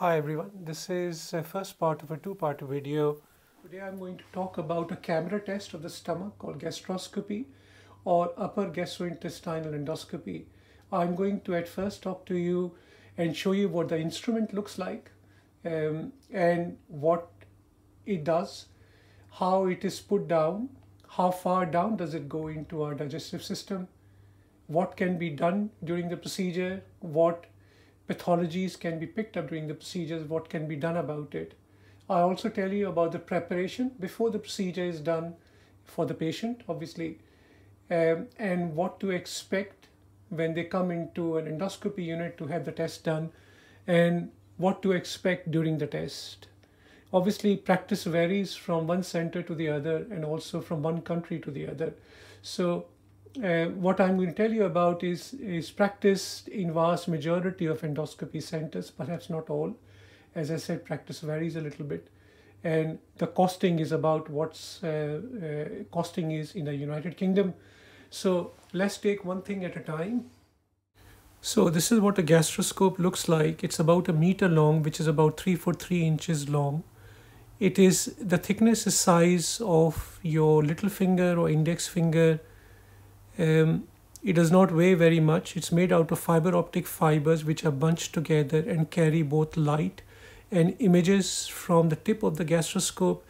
Hi everyone, this is the first part of a two-part video. Today I'm going to talk about a camera test of the stomach called gastroscopy or upper gastrointestinal endoscopy. I'm going to at first talk to you and show you what the instrument looks like um, and what it does, how it is put down, how far down does it go into our digestive system, what can be done during the procedure, what pathologies can be picked up during the procedures, what can be done about it. I also tell you about the preparation before the procedure is done for the patient, obviously, um, and what to expect when they come into an endoscopy unit to have the test done, and what to expect during the test. Obviously, practice varies from one center to the other and also from one country to the other. So uh, what I'm going to tell you about is, is practiced in vast majority of endoscopy centers, perhaps not all. As I said, practice varies a little bit. And the costing is about what's uh, uh, costing is in the United Kingdom. So let's take one thing at a time. So this is what a gastroscope looks like. It's about a meter long, which is about three foot three inches long. It is the thickness is size of your little finger or index finger um, it does not weigh very much. It's made out of fiber optic fibers which are bunched together and carry both light and images from the tip of the gastroscope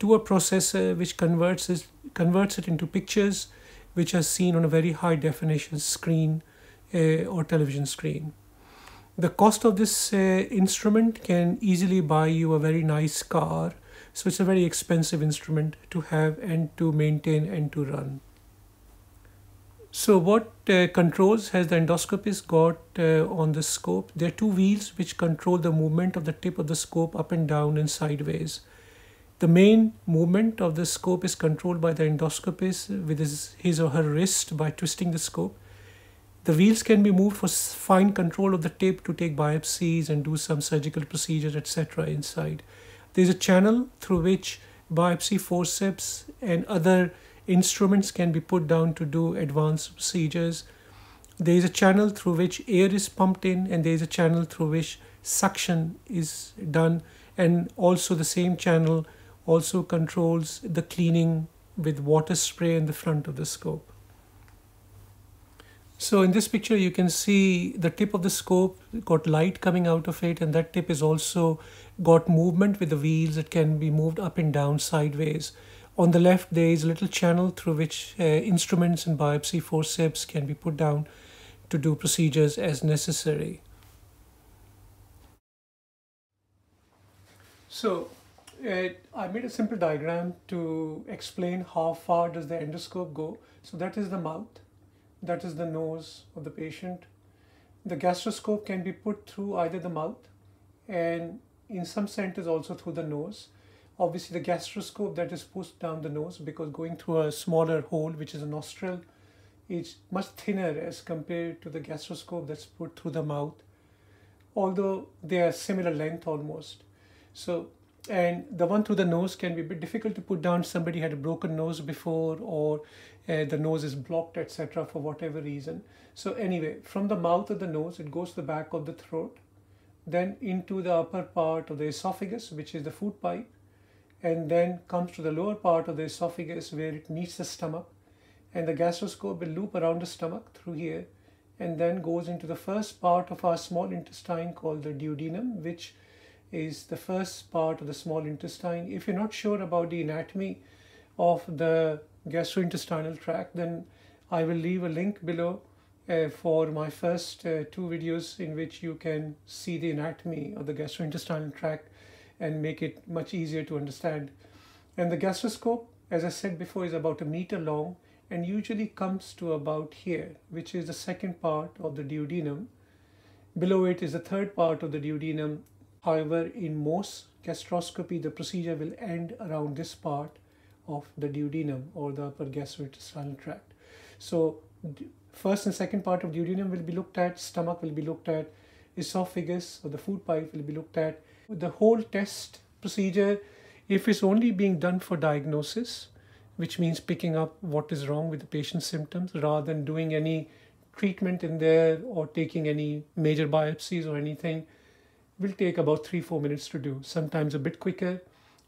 to a processor which converts it, converts it into pictures which are seen on a very high definition screen uh, or television screen. The cost of this uh, instrument can easily buy you a very nice car. So it's a very expensive instrument to have and to maintain and to run. So what uh, controls has the endoscopist got uh, on the scope? There are two wheels which control the movement of the tip of the scope up and down and sideways. The main movement of the scope is controlled by the endoscopist with his, his or her wrist by twisting the scope. The wheels can be moved for fine control of the tip to take biopsies and do some surgical procedures, etc. inside. There's a channel through which biopsy forceps and other instruments can be put down to do advanced procedures. There is a channel through which air is pumped in and there is a channel through which suction is done and also the same channel also controls the cleaning with water spray in the front of the scope. So in this picture you can see the tip of the scope got light coming out of it and that tip is also got movement with the wheels. It can be moved up and down sideways. On the left, there is a little channel through which uh, instruments and biopsy forceps can be put down to do procedures as necessary. So uh, I made a simple diagram to explain how far does the endoscope go. So that is the mouth, that is the nose of the patient. The gastroscope can be put through either the mouth and in some centers also through the nose obviously the gastroscope that is pushed down the nose because going through a smaller hole which is a nostril is much thinner as compared to the gastroscope that's put through the mouth. Although they are similar length almost. So and the one through the nose can be a bit difficult to put down somebody had a broken nose before or uh, the nose is blocked etc for whatever reason. So anyway from the mouth of the nose it goes to the back of the throat then into the upper part of the esophagus which is the food pipe and then comes to the lower part of the esophagus where it meets the stomach and the gastroscope will loop around the stomach through here and then goes into the first part of our small intestine called the duodenum which is the first part of the small intestine. If you're not sure about the anatomy of the gastrointestinal tract then I will leave a link below uh, for my first uh, two videos in which you can see the anatomy of the gastrointestinal tract and make it much easier to understand. And the gastroscope, as I said before, is about a meter long and usually comes to about here, which is the second part of the duodenum. Below it is the third part of the duodenum. However, in most gastroscopy, the procedure will end around this part of the duodenum or the upper gastrointestinal tract. So first and second part of duodenum will be looked at, stomach will be looked at, esophagus or the food pipe will be looked at, the whole test procedure, if it's only being done for diagnosis, which means picking up what is wrong with the patient's symptoms rather than doing any treatment in there or taking any major biopsies or anything, will take about three, four minutes to do, sometimes a bit quicker.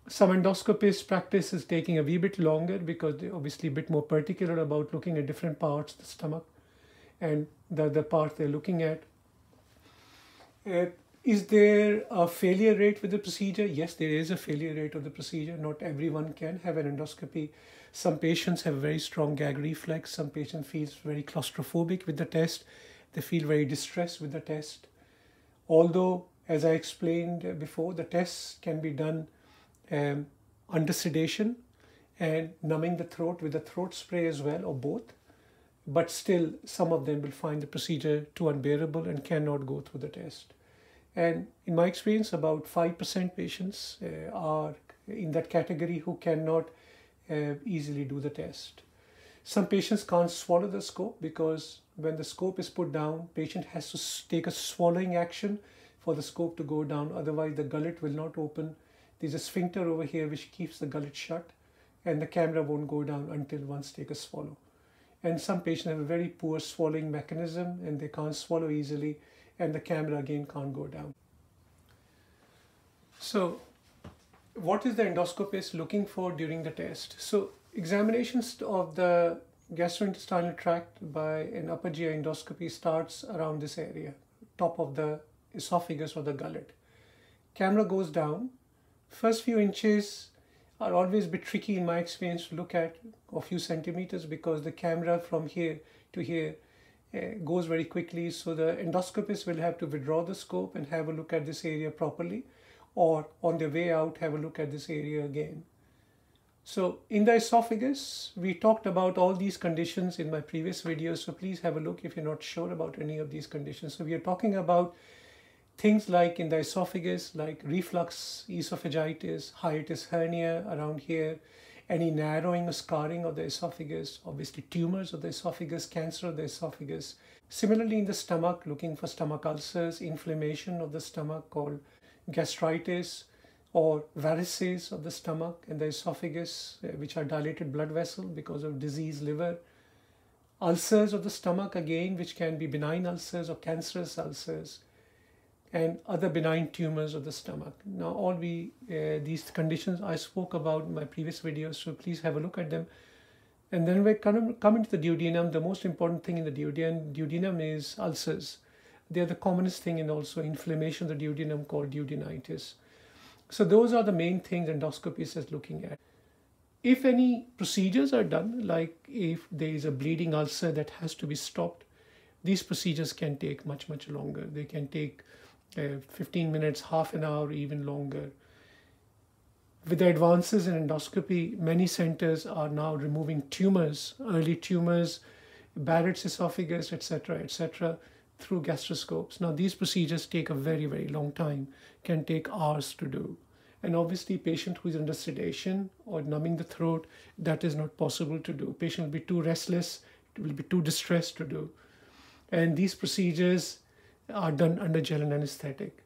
Some endoscopists practice is taking a wee bit longer because they're obviously a bit more particular about looking at different parts of the stomach and the, the part they're looking at. Uh, is there a failure rate with the procedure? Yes, there is a failure rate of the procedure. Not everyone can have an endoscopy. Some patients have very strong gag reflex. Some patient feels very claustrophobic with the test. They feel very distressed with the test. Although, as I explained before, the tests can be done um, under sedation and numbing the throat with a throat spray as well, or both. But still, some of them will find the procedure too unbearable and cannot go through the test. And in my experience, about 5% patients uh, are in that category who cannot uh, easily do the test. Some patients can't swallow the scope because when the scope is put down, patient has to take a swallowing action for the scope to go down. Otherwise, the gullet will not open there's a sphincter over here which keeps the gullet shut and the camera won't go down until once take a swallow. And some patients have a very poor swallowing mechanism and they can't swallow easily and the camera again can't go down. So what is the endoscopist looking for during the test? So examinations of the gastrointestinal tract by an upper GI endoscopy starts around this area, top of the esophagus or the gullet. Camera goes down First few inches are always a bit tricky in my experience to look at a few centimeters because the camera from here to here Eh, goes very quickly so the endoscopist will have to withdraw the scope and have a look at this area properly or on their way out have a look at this area again. So in the esophagus, we talked about all these conditions in my previous videos. So please have a look if you're not sure about any of these conditions. So we are talking about things like in the esophagus, like reflux esophagitis, hiatus hernia around here, any narrowing or scarring of the esophagus, obviously tumors of the esophagus, cancer of the esophagus. Similarly, in the stomach, looking for stomach ulcers, inflammation of the stomach called gastritis, or varices of the stomach and the esophagus, uh, which are dilated blood vessel because of diseased liver. Ulcers of the stomach, again, which can be benign ulcers or cancerous ulcers and other benign tumors of the stomach. Now, all we uh, these conditions I spoke about in my previous videos, so please have a look at them. And then we come, come into the duodenum. The most important thing in the duodenum, duodenum is ulcers. They are the commonest thing and also inflammation of the duodenum called duodenitis. So those are the main things endoscopy is looking at. If any procedures are done, like if there is a bleeding ulcer that has to be stopped, these procedures can take much, much longer. They can take uh, 15 minutes, half an hour, even longer. With the advances in endoscopy, many centers are now removing tumors, early tumors, Barrett's esophagus, etc., etc., through gastroscopes. Now, these procedures take a very, very long time, can take hours to do. And obviously, patient who is under sedation or numbing the throat, that is not possible to do. Patient will be too restless, will be too distressed to do. And these procedures are done under general anesthetic.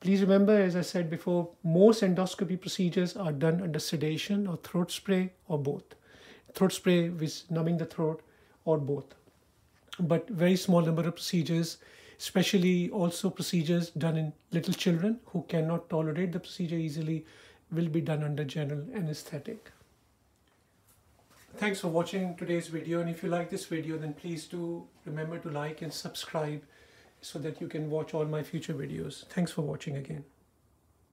Please remember, as I said before, most endoscopy procedures are done under sedation or throat spray or both. Throat spray with numbing the throat or both. But very small number of procedures, especially also procedures done in little children who cannot tolerate the procedure easily, will be done under general anesthetic. Thanks for watching today's video and if you like this video then please do remember to like and subscribe so that you can watch all my future videos. Thanks for watching again.